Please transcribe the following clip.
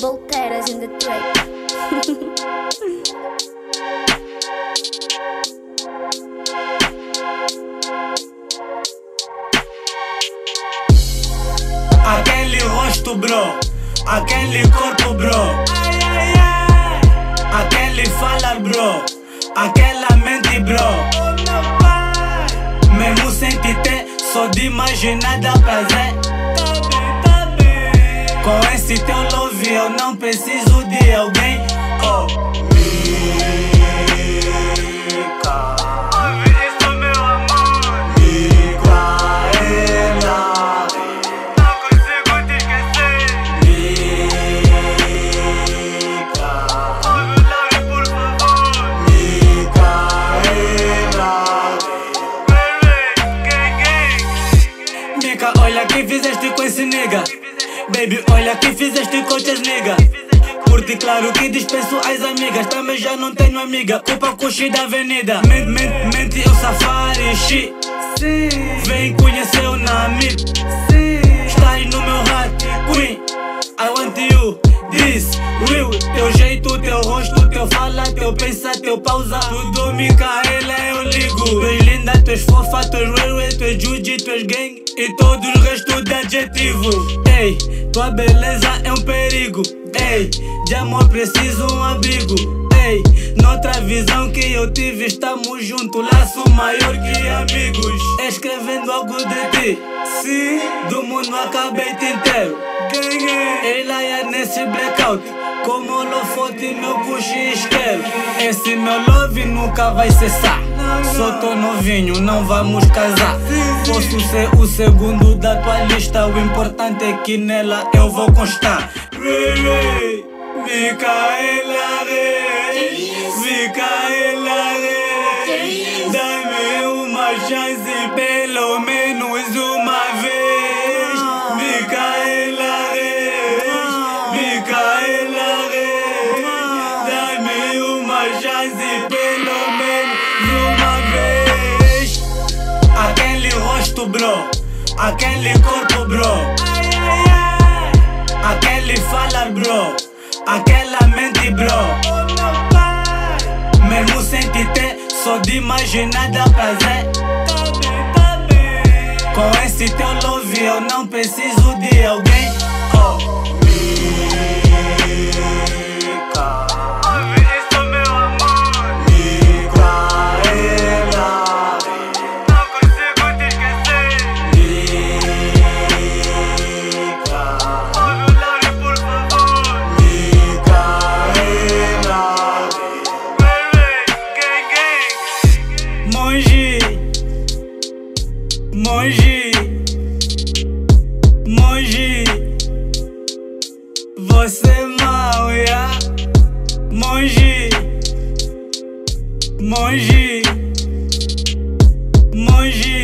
Volteiras in the track. Aquele rosto, bro. Aquele corpo, bro. Aquele falar, bro. Aquela mente, bro. Mesmo sem te ter, só de imaginar dá prazer. Com esse teu love eu não preciso de alguém. Oh, que fizeste com esse nigga. Baby, olha que fizeste com teus nigga. Curti, claro que dispenso as amigas. Também já não tenho amiga. Culpa coxi da avenida. Mente, mente, mente, eu safari, shit. Vem conhecer o Nami. Estás no meu heart, queen. I want you, this, real. Teu jeito, teu rosto, teu fala, teu pensa, teu pausa. Tudo, Micaela, eu ligo. És fofa, tu és real, tu és juji, tu és gang. E todos os restos de adjetivo. Ei, tua beleza é um perigo. Ei, de amor preciso um abrigo. Ei, noutra visão que eu tive, estamos juntos, laço maior que amigos. Escrevendo algo de ti, sim, do mundo acabei inteiro. Ela é nesse blackout, como holofote, meu puxo isqueiro. Esse meu love nunca vai cessar. Só tô novinho, não vamos casar. Posso ser o segundo da tua lista, o importante é que nela eu vou constar. Micaela Reis, uma chance pelo menos uma vez. Aquele rosto, bro, aquele corpo, bro. Aquele falar, bro, aquela mente, bro. Mesmo sem te ter, só de imaginar dá prazer. Com esse teu love eu não preciso de alguém. Monge, monge, monge. Você é mal, yeah. É? monge, monge, monge.